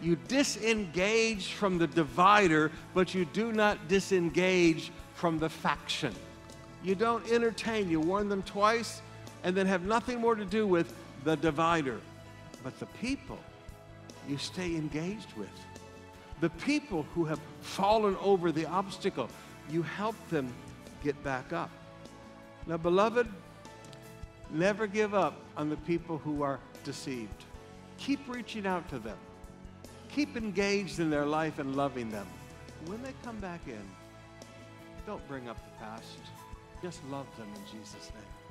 You disengage from the divider, but you do not disengage from the faction. You don't entertain, you warn them twice, and then have nothing more to do with the divider. But the people you stay engaged with. The people who have fallen over the obstacle, you help them get back up. Now, beloved, never give up on the people who are deceived. Keep reaching out to them. Keep engaged in their life and loving them. When they come back in, don't bring up the past. Just love them in Jesus' name.